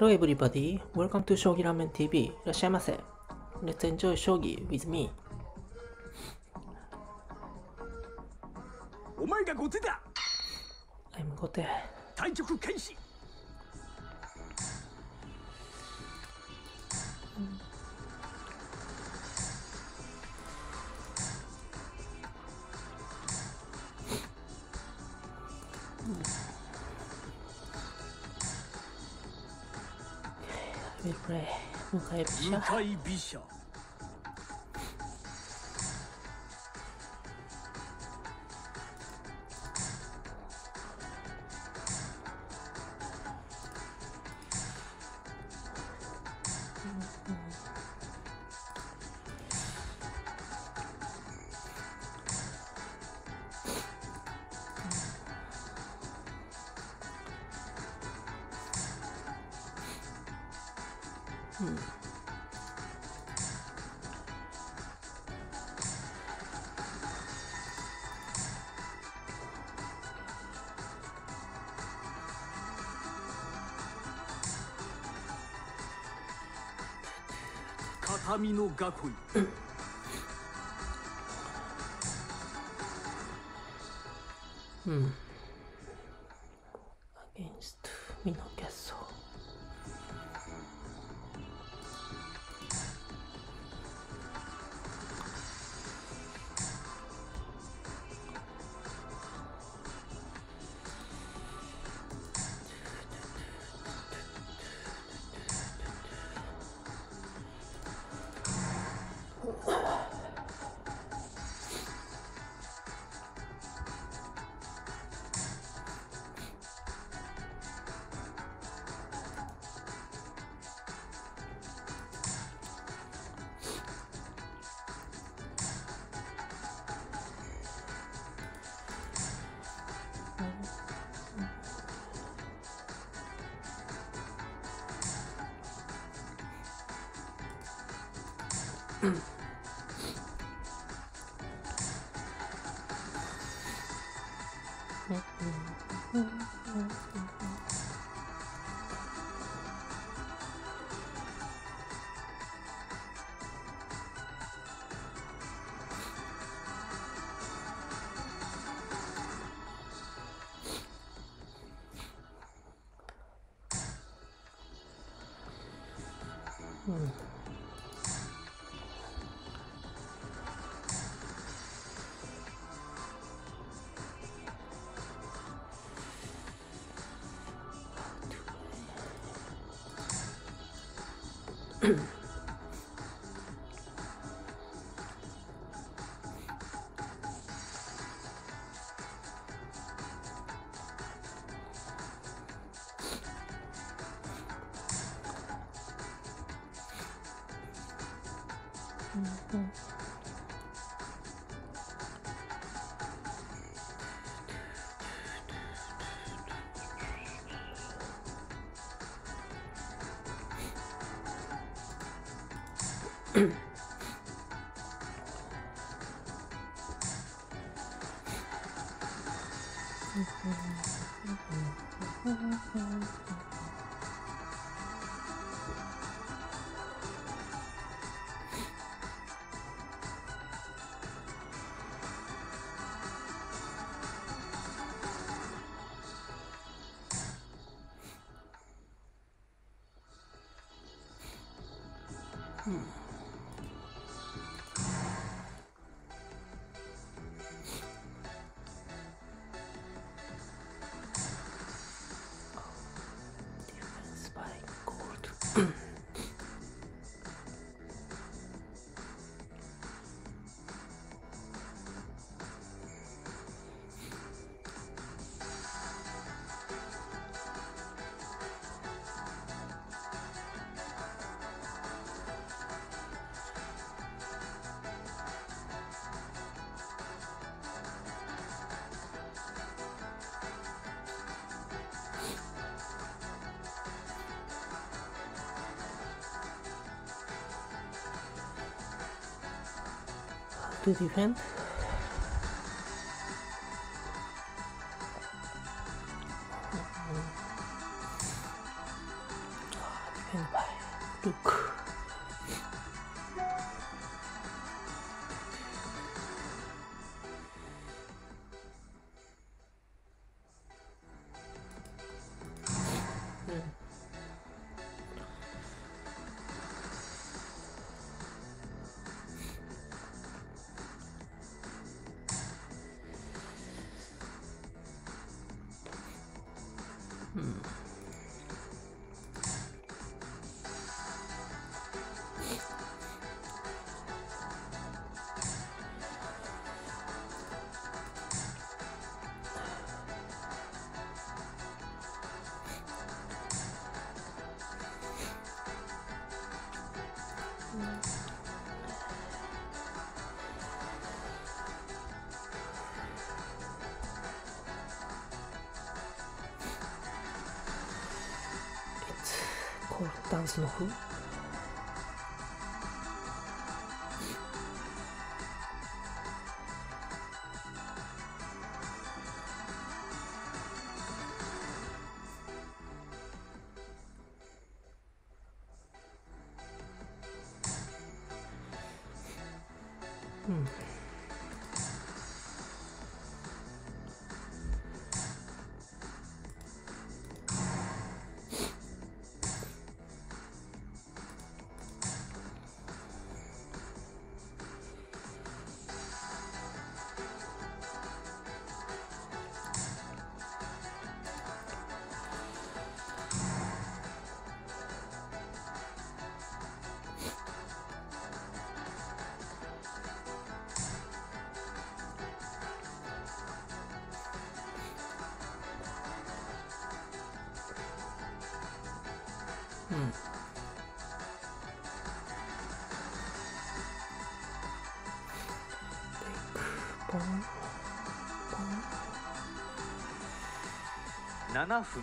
Hello everybody, welcome to 将棋ラーメン TV. いらっしゃいませ。Let's enjoy 将棋 with me. お前が後手だ I'm 後手。対局開始ウィれこれ。かい飛車。向飛車うん片身の囲いうん。うん。うん。mm to defend and by Luke. Called Dance うん。7分。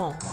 only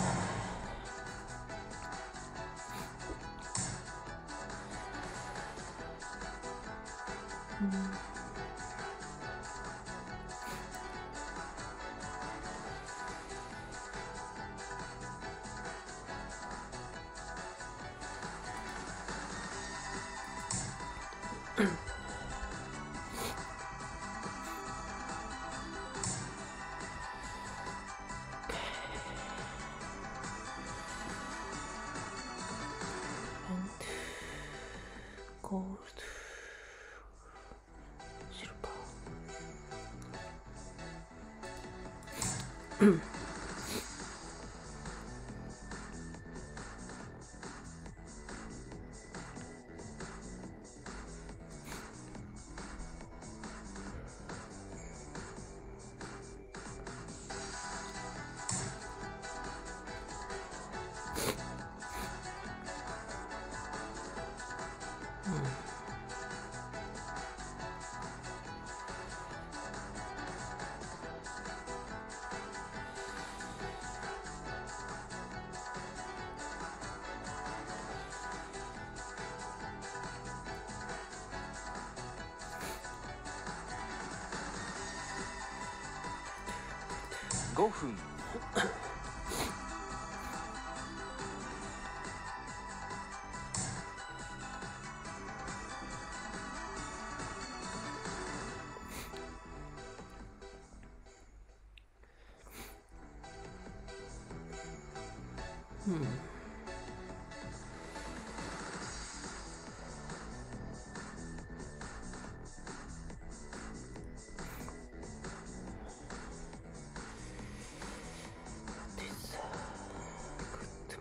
5分。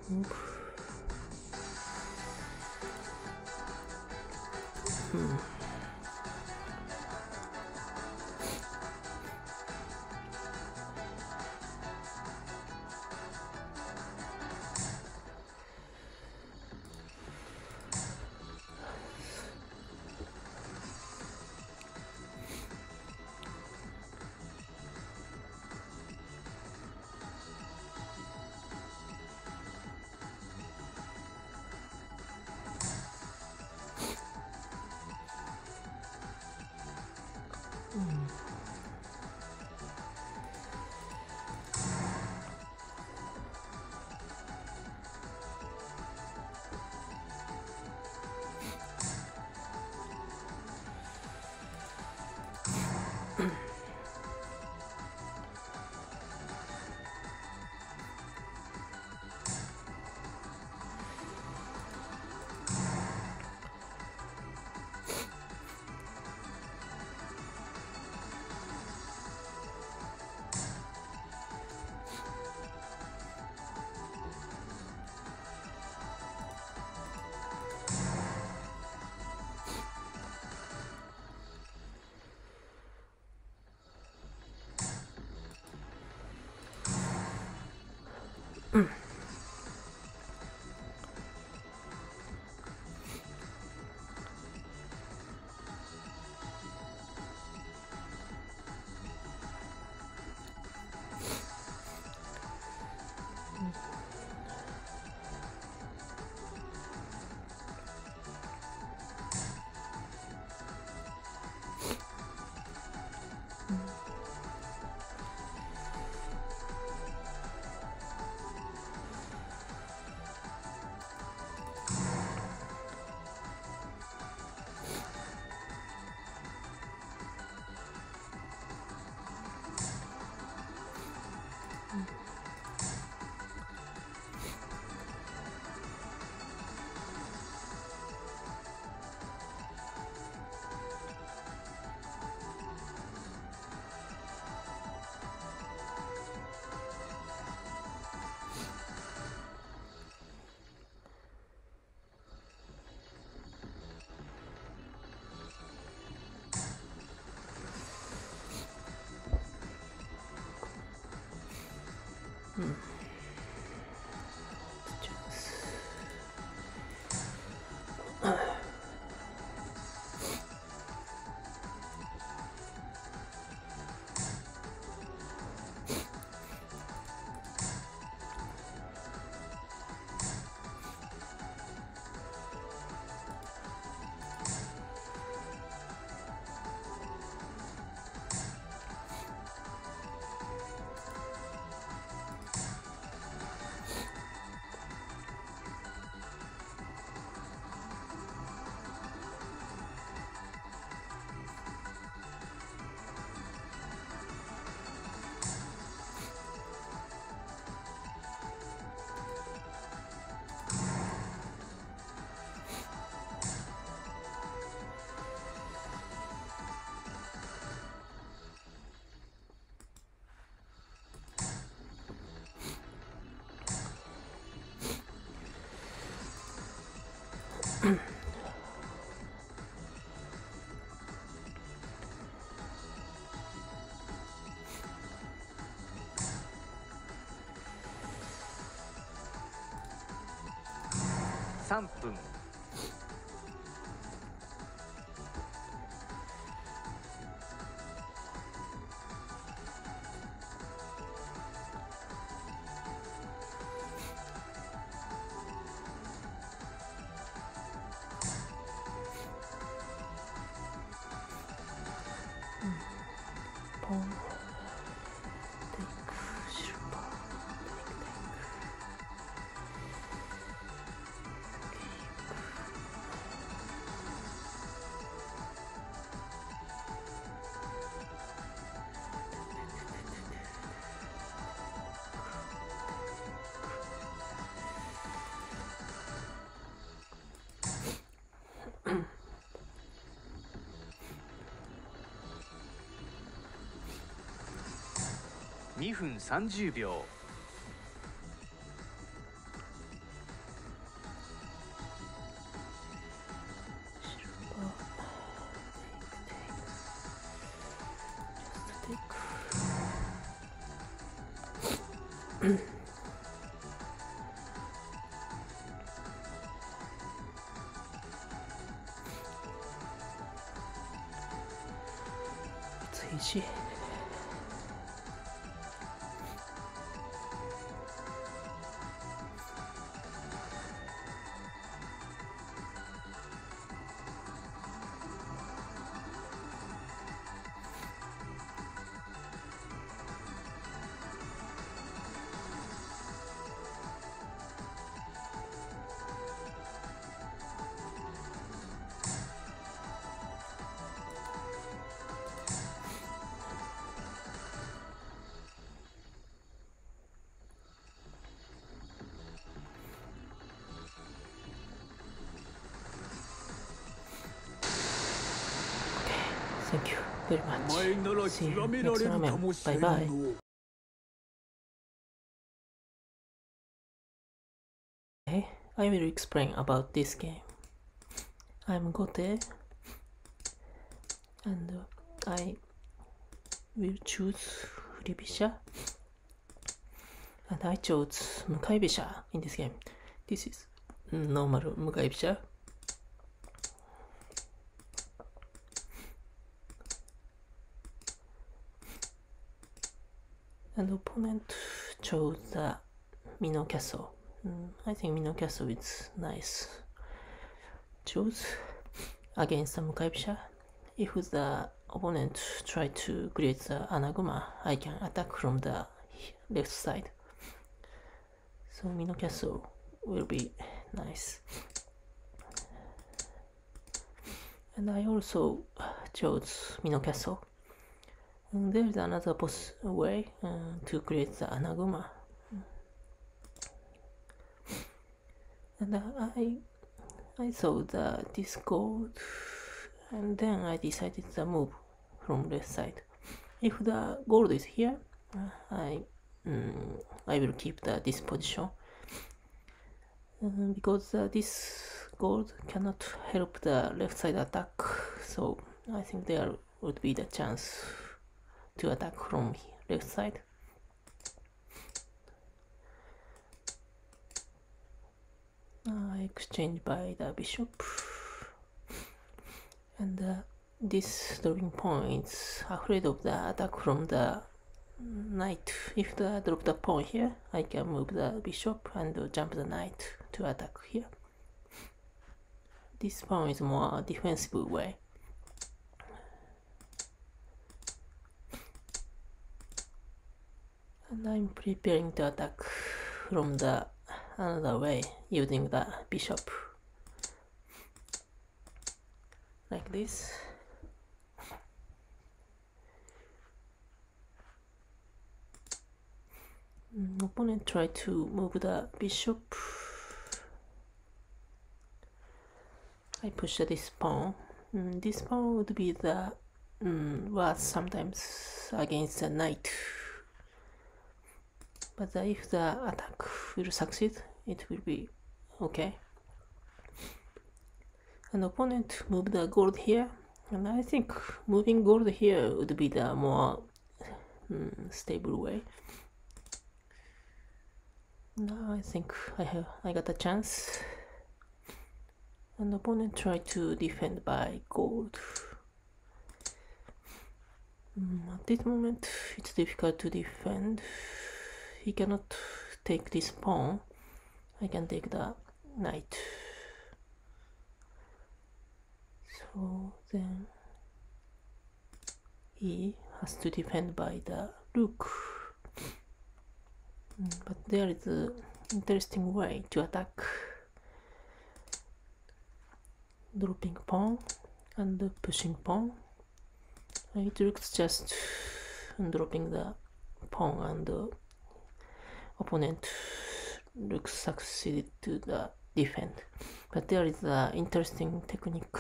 3分 Mm. Hmm. 3分分30秒。Thank you very お much. 前なら See you 極められ next るか ramen. もしれ Bye ん bye. の Okay, I will explain about this game. I'm Gote, and uh, I will choose Furibisha, and I chose Mukaibisha in this game. This is normal Mukaibisha. Opponent chose the Mino Castle. Mm, I think Mino Castle is nice. Choose against the Mukaibisha. If the opponent try to create the Anaguma, I can attack from the left side. So Mino Castle will be nice. And I also chose Mino Castle. There is another poss- way uh, to create the Anaguma. And uh, I I saw the this gold and then I decided to move from left side. If the gold is here, uh, I mm, I will keep the this position Um, because uh, this gold cannot help the left side attack. So I think there would be the chance to attack from left side. Uh, exchange by the bishop. And uh, this drawing points afraid of the attack from the knight. If the drop the pawn here I can move the bishop and jump the knight to attack here. This pawn is more defensive way and I'm preparing to attack from the another way using the bishop. Like this. Mm, opponent try to move the bishop. I push this pawn. Mm, this pawn would be the mm, sometimes against the knight but uh, if the attack will succeed it will be okay. An opponent move the gold here and I think moving gold here would be the more mm, stable way. Now I think I have I got a chance. An opponent try to defend by gold. Mm, at this moment it's difficult to defend he cannot take this pawn. I can take the knight. So then he has to defend by the rook. Mm, but there is an interesting way to attack dropping pawn and pushing pawn. It looks just dropping the pawn and opponent looks succeeded to the defend but there is an interesting technique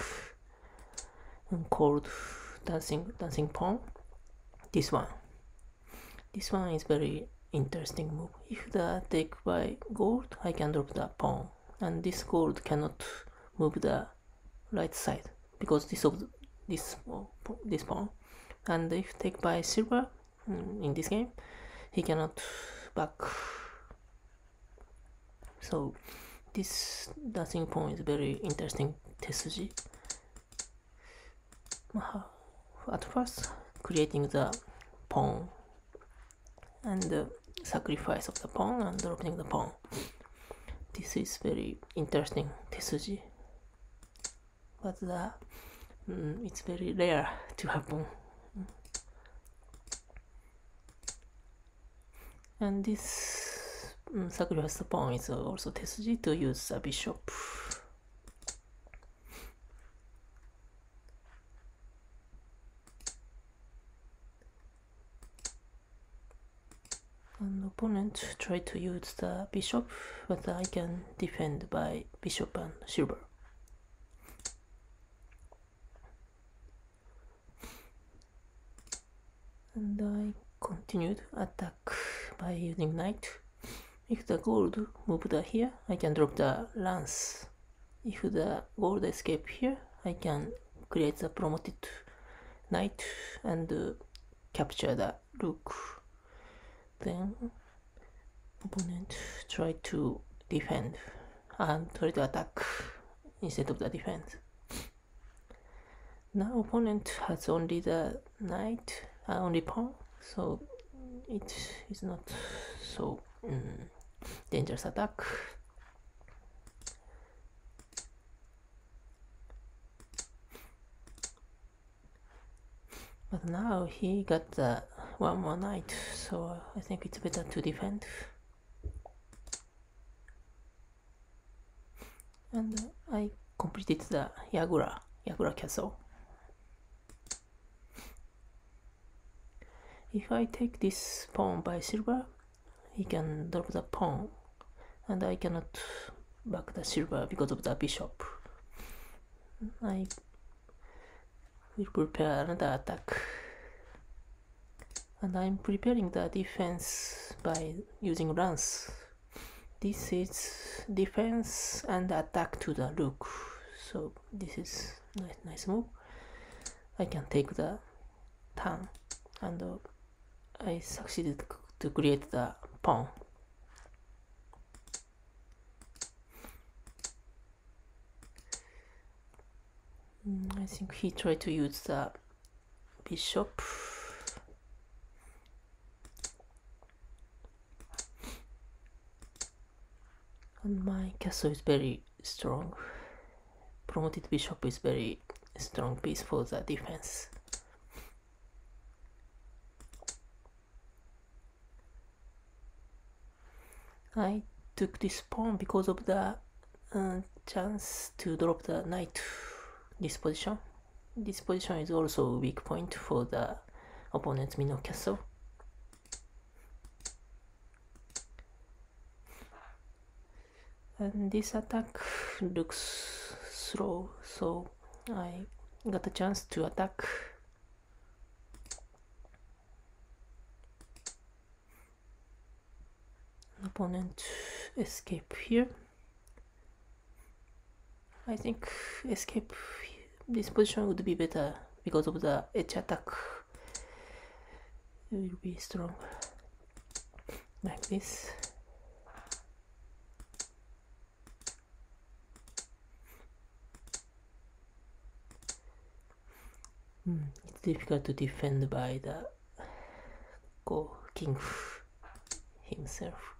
called dancing dancing pawn this one This one is very interesting move. If the take by gold, I can drop the pawn, and this gold cannot move the right side because this of this this pawn. And if take by silver mm, in this game, he cannot back. So this dancing pawn is very interesting tesuji. At first, creating the pawn and the sacrifice of the pawn and dropping the pawn. This is very interesting tesuji, but the, mm, it's very rare to happen. And this mm, sacrifice pawn is also tesuji to use the bishop. An opponent try to use the bishop, but I can defend by bishop and silver. And I continued attack by using knight. If the gold moved here, I can drop the lance. If the gold escape here, I can create the promoted knight and uh, capture the rook. Then opponent try to defend and try to attack instead of the defense. Now opponent has only the knight, uh, only pawn, so it is not so um, dangerous attack. But now he got the one more knight, so I think it's better to defend. And I completed the Yagura, Yagura castle. If I take this pawn by silver, he can drop the pawn, and I cannot back the silver because of the bishop. I will prepare another attack. And I'm preparing the defense by using lance. This is defense and attack to the rook. So this is nice, nice move. I can take the turn and uh, I succeeded to create the pawn. I think he tried to use the bishop. And my castle is very strong. Promoted bishop is very strong piece for the defense. I took this pawn because of the uh, chance to drop the knight this position. This position is also a weak point for the opponent's Mino castle. And this attack looks slow, so I got a chance to attack. Opponent escape here. I think escape this position would be better because of the edge attack. It will be strong like this. Mm, it's difficult to defend by the go king himself.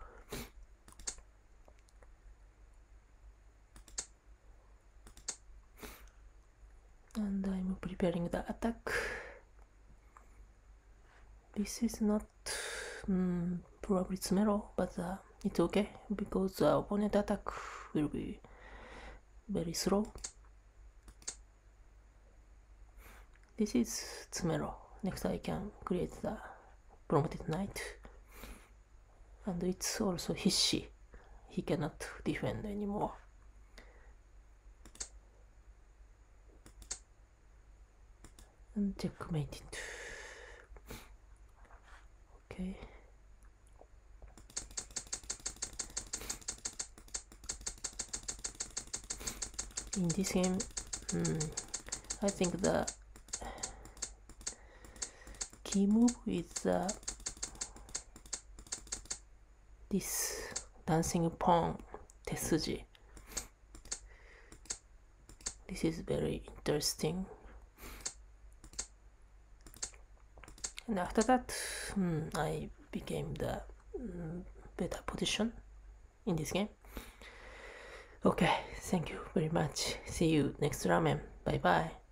and I'm preparing the attack. This is not mm, probably Tsumero, but uh, it's okay because the opponent attack will be very slow. This is Tsumero. Next I can create the promoted knight. And it's also Hisshi. He cannot defend anymore. And checkmated. Okay. In this game, hmm, I think the key move is uh, this dancing pawn tesuji. This is very interesting. And after that, hmm, I became the mm, better position in this game. Okay, thank you very much. See you next ramen. Bye bye.